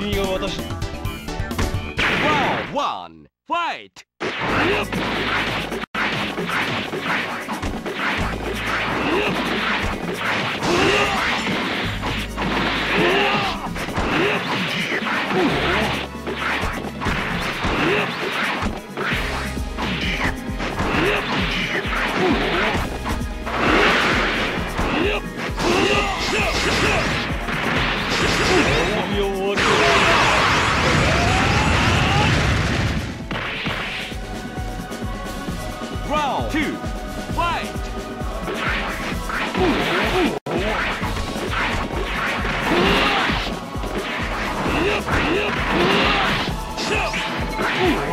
君が私ワンワイト。Oh Shoot!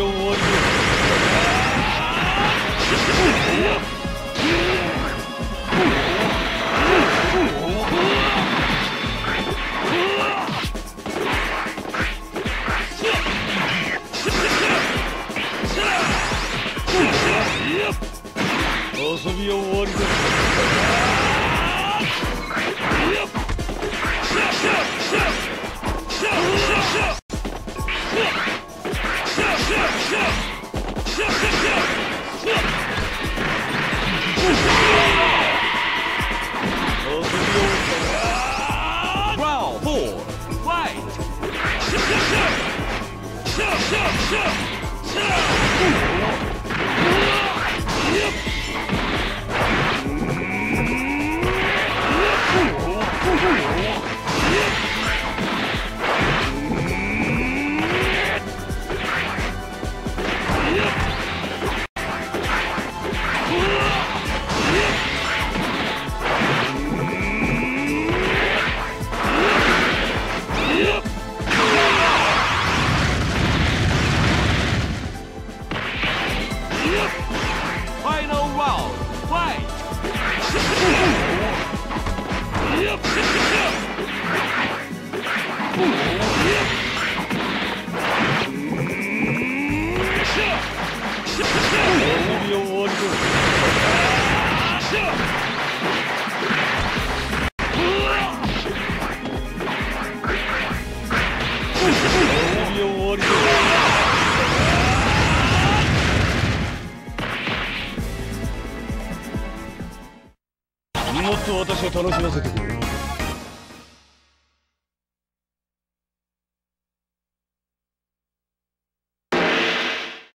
終わり遊びを終わりだ。Final round, fight! Round 遊もっと私を楽しませてくれ